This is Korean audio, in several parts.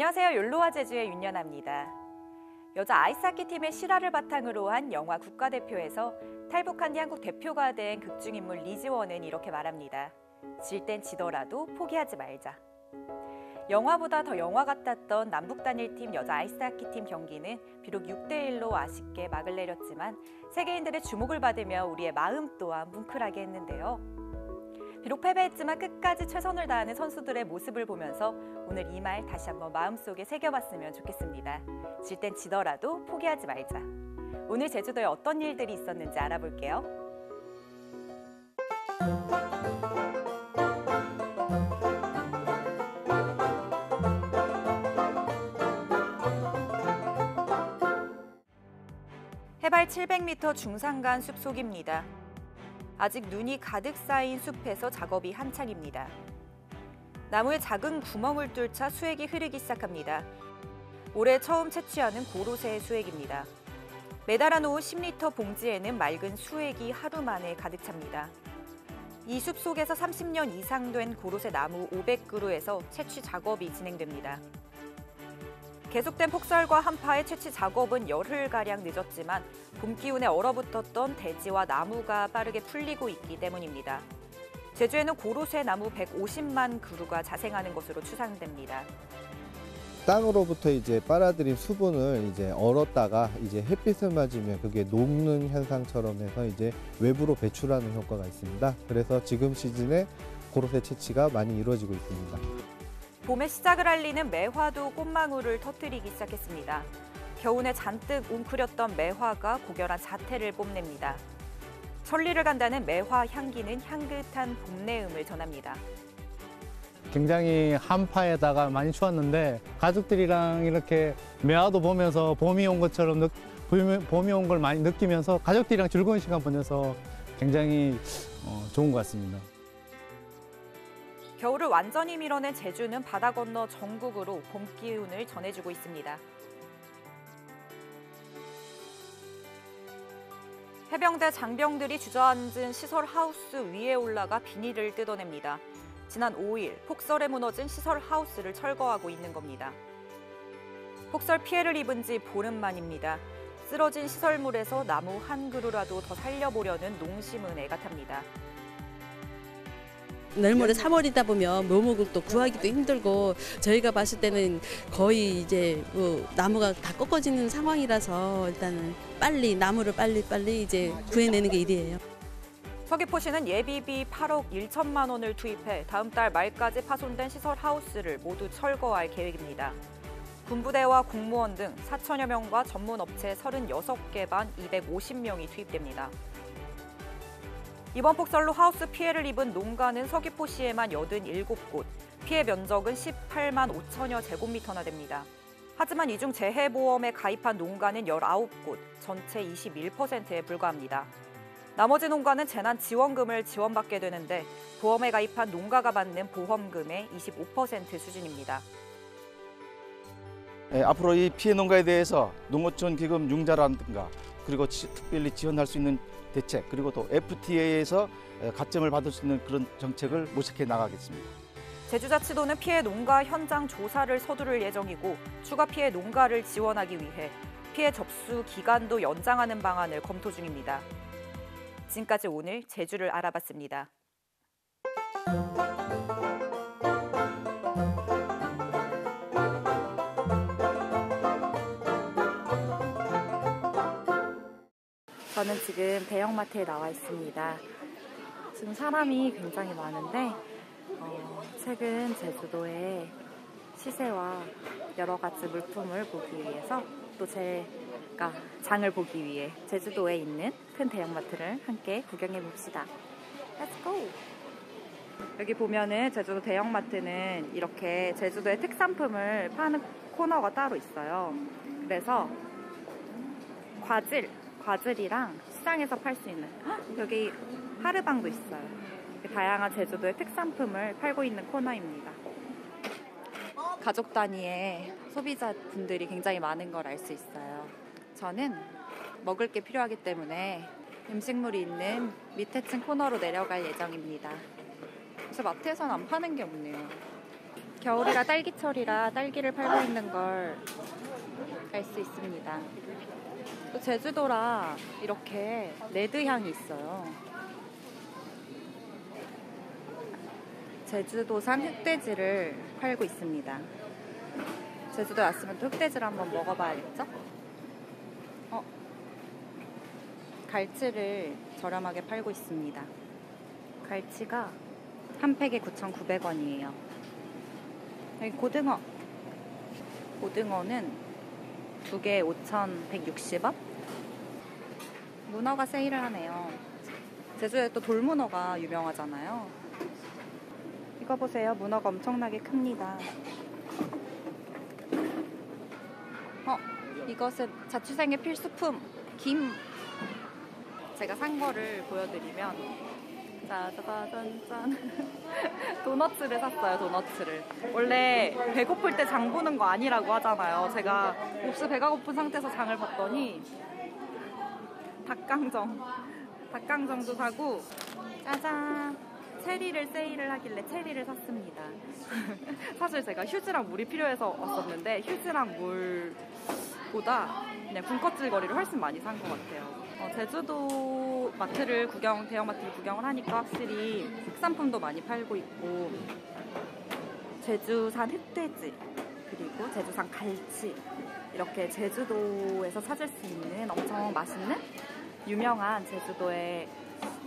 안녕하세요. 욜로와 제주의 윤연아입니다. 여자 아이스하키 팀의 실화를 바탕으로 한 영화 국가대표에서 탈북한 뒤 한국 대표가 된 극중인물 리지원은 이렇게 말합니다. 질 땐 지더라도 포기하지 말자. 영화보다 더 영화 같았던 남북 단일팀 여자 아이스하키 팀 경기는 비록 6대 1로 아쉽게 막을 내렸지만 세계인들의 주목을 받으며 우리의 마음 또한 뭉클하게 했는데요. 비록 패배했지만 끝까지 최선을 다하는 선수들의 모습을 보면서 오늘 이 말 다시 한번 마음속에 새겨봤으면 좋겠습니다. 질 땐 지더라도 포기하지 말자. 오늘 제주도에 어떤 일들이 있었는지 알아볼게요. 해발 700m 중산간 숲속입니다. 아직 눈이 가득 쌓인 숲에서 작업이 한창입니다. 나무에 작은 구멍을 뚫자 수액이 흐르기 시작합니다. 올해 처음 채취하는 고로쇠 수액입니다. 매달아 놓은 10리터 봉지에는 맑은 수액이 하루 만에 가득 찹니다. 이 숲 속에서 30년 이상 된 고로쇠 나무 500그루에서 채취 작업이 진행됩니다. 계속된 폭설과 한파의 채취 작업은 열흘가량 늦었지만 봄 기운에 얼어붙었던 대지와 나무가 빠르게 풀리고 있기 때문입니다. 제주에는 고로쇠 나무 150만 그루가 자생하는 것으로 추산됩니다. 땅으로부터 이제 빨아들인 수분을 이제 얼었다가 이제 햇빛을 맞으면 그게 녹는 현상처럼 해서 이제 외부로 배출하는 효과가 있습니다. 그래서 지금 시즌에 고로쇠 채취가 많이 이루어지고 있습니다. 봄의 시작을 알리는 매화도 꽃망울을 터뜨리기 시작했습니다. 겨우내 잔뜩 웅크렸던 매화가 고결한 자태를 뽐냅니다. 천리를 간다는 매화 향기는 향긋한 봄내음을 전합니다. 굉장히 한파에다가 많이 추웠는데 가족들이랑 이렇게 매화도 보면서 봄이 온 것처럼 느, 봄이 온 걸 많이 느끼면서 가족들이랑 즐거운 시간 보내서 굉장히 어, 좋은 것 같습니다. 겨울을 완전히 밀어낸 제주는 바다 건너 전국으로 봄 기운을 전해주고 있습니다. 해병대 장병들이 주저앉은 시설 하우스 위에 올라가 비닐을 뜯어냅니다. 지난 5일 폭설에 무너진 시설 하우스를 철거하고 있는 겁니다. 폭설 피해를 입은 지 보름 만입니다. 쓰러진 시설물에서 나무 한 그루라도 더 살려보려는 농심은 애가 탑니다. 내일 모레 3월이다 보면 묘목을 또 구하기도 힘들고 저희가 봤을 때는 거의 이제 뭐 나무가 다 꺾어지는 상황이라서 일단은 빨리 나무를 빨리 빨리 이제 구해내는 게 일이에요. 서귀포시는 예비비 8억 1천만 원을 투입해 다음 달 말까지 파손된 시설 하우스를 모두 철거할 계획입니다. 군부대와 공무원 등 4천여 명과 전문 업체 36개 반 250명이 투입됩니다. 이번 폭설로 하우스 피해를 입은 농가는 서귀포시에만 87곳, 피해 면적은 18만 5천여 제곱미터나 됩니다. 하지만 이 중 재해보험에 가입한 농가는 19곳, 전체 21%에 불과합니다. 나머지 농가는 재난지원금을 지원받게 되는데 보험에 가입한 농가가 받는 보험금의 25% 수준입니다. 예, 앞으로 이 피해 농가에 대해서 농어촌 기금 융자라든가 그리고 지, 특별히 지원할 수 있는 대책 그리고 또 FTA에서 가점을 받을 수 있는 그런 정책을 모색해 나가겠습니다. 제주자치도는 피해 농가 현장 조사를 서두를 예정이고 추가 피해 농가를 지원하기 위해 피해 접수 기간도 연장하는 방안을 검토 중입니다. 지금까지 오늘 제주를 알아봤습니다. 저는 지금 대형마트에 나와 있습니다. 지금 사람이 굉장히 많은데 어, 최근 제주도의 시세와 여러 가지 물품을 보기 위해서 또 제가 장을 보기 위해 제주도에 있는 큰 대형마트를 함께 구경해 봅시다. Let's go! 여기 보면은 제주도 대형마트는 이렇게 제주도의 특산품을 파는 코너가 따로 있어요. 그래서 과질, 과즙이랑 시장에서 팔 수 있는 헉, 여기 하르방도 있어요. 다양한 제주도의 특산품을 팔고 있는 코너입니다. 가족 단위의 소비자분들이 굉장히 많은 걸 알 수 있어요. 저는 먹을 게 필요하기 때문에 음식물이 있는 밑에 층 코너로 내려갈 예정입니다. 그래서 마트에서는 안 파는 게 없네요. 겨울이라 딸기철이라 딸기를 팔고 있는 걸 알 수 있습니다. 또 제주도라 이렇게 레드 향이 있어요. 제주도산 흑돼지를 팔고 있습니다. 제주도에 왔으면 또 흑돼지를 한번 먹어봐야겠죠? 어, 갈치를 저렴하게 팔고 있습니다. 갈치가 한 팩에 9,900원이에요. 여기 고등어. 고등어는 두 개에 5,160원? 문어가 세일을 하네요. 제주에 또 돌문어가 유명하잖아요. 이거 보세요. 문어가 엄청나게 큽니다. 어, 이것은 자취생의 필수품, 김. 제가 산 거를 보여드리면, 짜자자잔짠. 도너츠를 샀어요, 도너츠를. 원래 배고플 때 장 보는 거 아니라고 하잖아요. 제가 몹시 배가 고픈 상태에서 장을 봤더니, 닭강정. 닭강정도 사고, 짜잔. 체리를 세일을 하길래 체리를 샀습니다. 사실 제가 휴지랑 물이 필요해서 왔었는데 휴지랑 물보다 그냥 군것질 거리를 훨씬 많이 산 것 같아요. 어, 제주도 마트를 구경, 대형 마트를 구경을 하니까 확실히 특산품도 많이 팔고 있고 제주산 흑돼지 그리고 제주산 갈치 이렇게 제주도에서 찾을 수 있는 엄청 맛있는 유명한 제주도의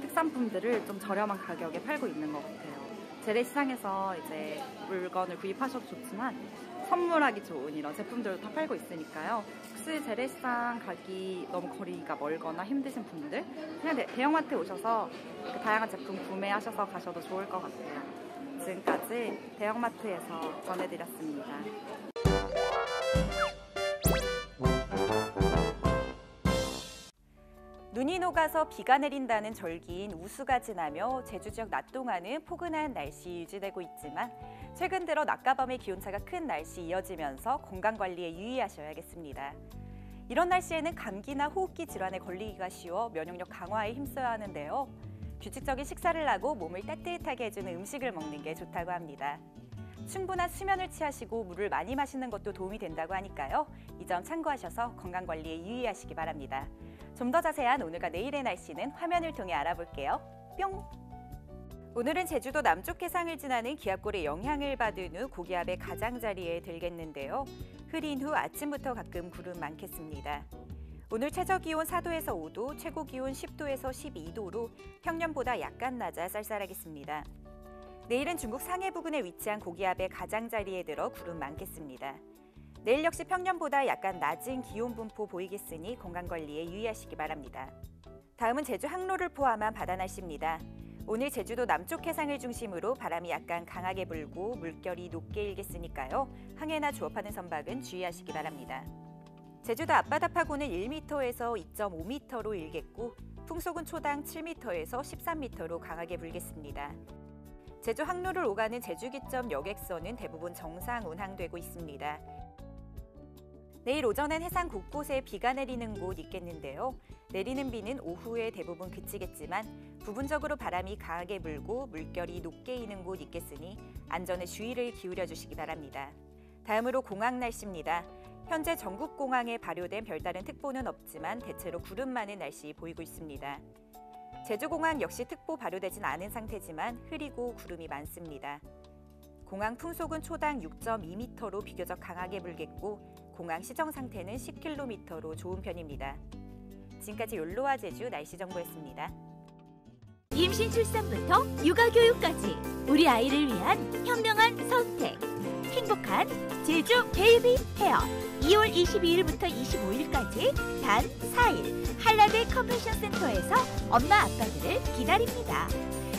특산품들을 좀 저렴한 가격에 팔고 있는 것 같아요. 재래시장에서 이제 물건을 구입하셔도 좋지만 선물하기 좋은 이런 제품들도 다 팔고 있으니까요. 혹시 재래시장 가기 너무 거리가 멀거나 힘드신 분들 그냥 대- 대형마트에 오셔서 이렇게 다양한 제품 구매하셔서 가셔도 좋을 것 같아요. 지금까지 대형마트에서 전해드렸습니다. 눈이 녹아서 비가 내린다는 절기인 우수가 지나며 제주 지역 낮 동안은 포근한 날씨 유지되고 있지만 최근 들어 낮과 밤의 기온차가 큰 날씨 이어지면서 건강 관리에 유의하셔야겠습니다. 이런 날씨에는 감기나 호흡기 질환에 걸리기가 쉬워 면역력 강화에 힘써야 하는데요. 규칙적인 식사를 하고 몸을 따뜻하게 해주는 음식을 먹는 게 좋다고 합니다. 충분한 수면을 취하시고 물을 많이 마시는 것도 도움이 된다고 하니까요. 이 점 참고하셔서 건강 관리에 유의하시기 바랍니다. 좀 더 자세한 오늘과 내일의 날씨는 화면을 통해 알아볼게요. 뿅! 오늘은 제주도 남쪽 해상을 지나는 기압골의 영향을 받은 후 고기압의 가장자리에 들겠는데요. 흐린 후 아침부터 가끔 구름 많겠습니다. 오늘 최저 기온 4도에서 5도, 최고 기온 10도에서 12도로 평년보다 약간 낮아 쌀쌀하겠습니다. 내일은 중국 상해 부근에 위치한 고기압의 가장자리에 들어 구름 많겠습니다. 내일 역시 평년보다 약간 낮은 기온 분포 보이겠으니 건강 관리에 유의하시기 바랍니다. 다음은 제주 항로를 포함한 바다 날씨입니다. 오늘 제주도 남쪽 해상을 중심으로 바람이 약간 강하게 불고 물결이 높게 일겠으니까요. 항해나 조업하는 선박은 주의하시기 바랍니다. 제주도 앞바다 파고는 1m에서 2.5m로 일겠고 풍속은 초당 7m에서 13m로 강하게 불겠습니다. 제주 항로를 오가는 제주기점 여객선은 대부분 정상 운항되고 있습니다. 내일 오전엔 해상 곳곳에 비가 내리는 곳 있겠는데요. 내리는 비는 오후에 대부분 그치겠지만 부분적으로 바람이 강하게 불고 물결이 높게 이는 곳 있겠으니 안전에 주의를 기울여 주시기 바랍니다. 다음으로 공항 날씨입니다. 현재 전국 공항에 발효된 별다른 특보는 없지만 대체로 구름 많은 날씨 보이고 있습니다. 제주공항 역시 특보 발효되진 않은 상태지만 흐리고 구름이 많습니다. 공항 풍속은 초당 6.2m로 비교적 강하게 불겠고 공항 시정 상태는 10km로 좋은 편입니다. 지금까지 욜로와 제주 날씨 정보였습니다. 임신 출산부터 육아 교육까지 우리 아이를 위한 현명한 선택 행복한 제주 베이비 페어 2월 22일부터 25일까지 단 4일 한라대 컨벤션 센터에서 엄마 아빠들을 기다립니다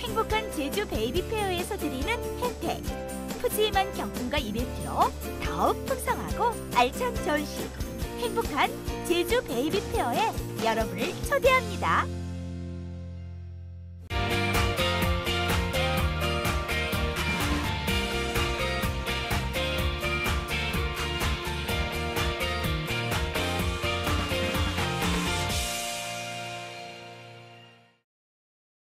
행복한 제주 베이비 페어에서 드리는 혜택 푸짐한 경품과 이벤트로 더욱 풍성하고 알찬 전시 행복한 제주 베이비 페어에 여러분을 초대합니다.